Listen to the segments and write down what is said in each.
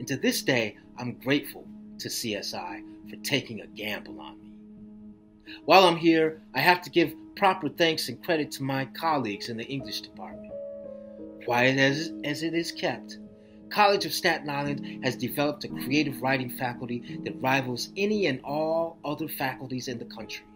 And to this day, I'm grateful to CSI for taking a gamble on me. While I'm here, I have to give proper thanks and credit to my colleagues in the English department. Quiet as, as it is kept, College of Staten Island has developed a creative writing faculty that rivals any and all other faculties in the country.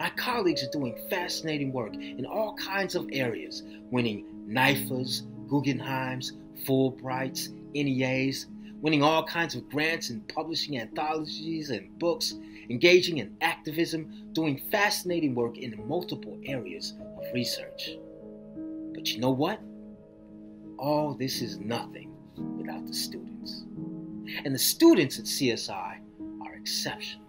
My colleagues are doing fascinating work in all kinds of areas, winning NYFAs, Guggenheims, Fulbrights, NEAs, winning all kinds of grants and publishing anthologies and books, engaging in activism, doing fascinating work in multiple areas of research. But you know what? All this is nothing without the students. And the students at CSI are exceptional.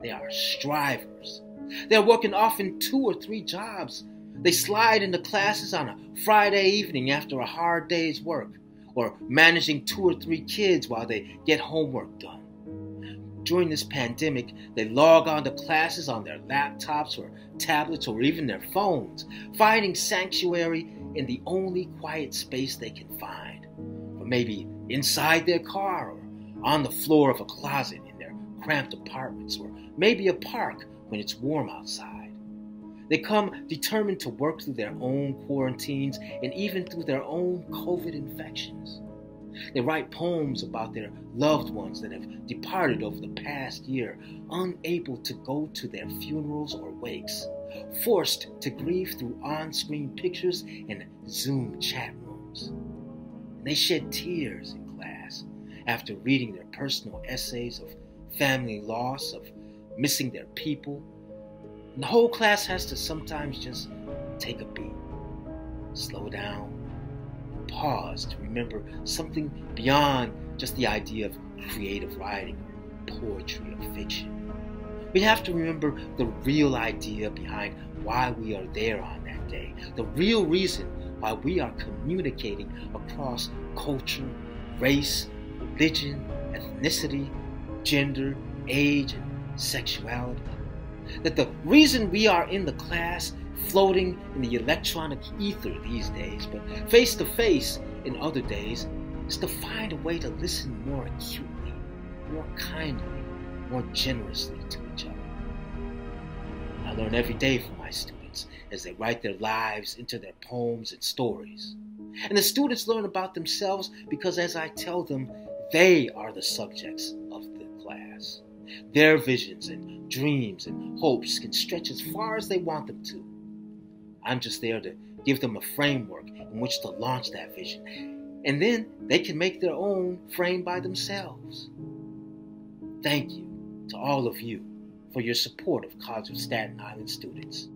They are strivers. They're working often two or three jobs. They slide into classes on a Friday evening after a hard day's work, or managing two or three kids while they get homework done. During this pandemic, they log on to classes on their laptops or tablets or even their phones, finding sanctuary in the only quiet space they can find, or maybe inside their car or on the floor of a closet in their cramped apartments, or maybe a park when it's warm outside. They come determined to work through their own quarantines and even through their own COVID infections. They write poems about their loved ones that have departed over the past year, unable to go to their funerals or wakes, forced to grieve through on screen pictures and Zoom chat rooms. And they shed tears in class after reading their personal essays of family loss, of missing their people. And the whole class has to sometimes just take a beat, slow down, pause to remember something beyond just the idea of creative writing, poetry, or fiction. We have to remember the real idea behind why we are there on that day, the real reason why we are communicating across culture, race, religion, ethnicity, gender, age, and sexuality. That the reason we are in the class floating in the electronic ether these days, but face to face in other days, is to find a way to listen more acutely, more kindly, more generously to each other. I learn every day from my students as they write their lives into their poems and stories. And the students learn about themselves because as I tell them, they are the subjects of the class. Their visions and dreams and hopes can stretch as far as they want them to. I'm just there to give them a framework in which to launch that vision. And then they can make their own frame by themselves. Thank you to all of you for your support of College of Staten Island students.